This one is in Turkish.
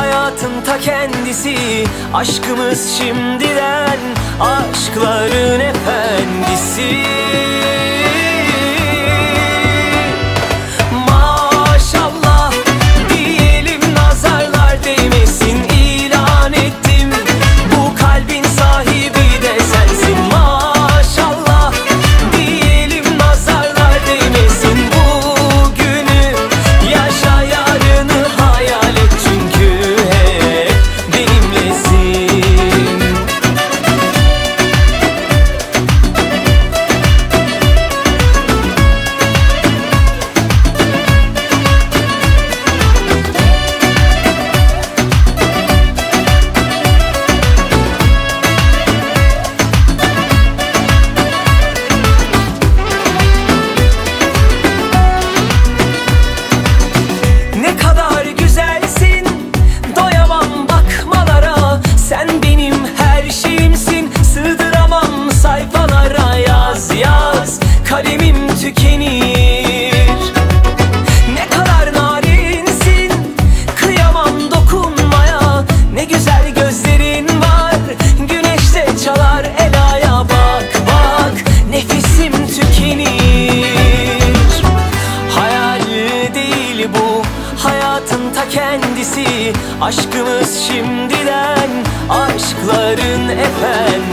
hayatın ta kendisi. Aşkımız şimdiden aşkların efendisi. efendisi Aşkımız şimdiden aşkların efendisi.